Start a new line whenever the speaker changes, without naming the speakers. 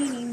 teeny weeny.